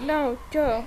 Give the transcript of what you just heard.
No, Joe.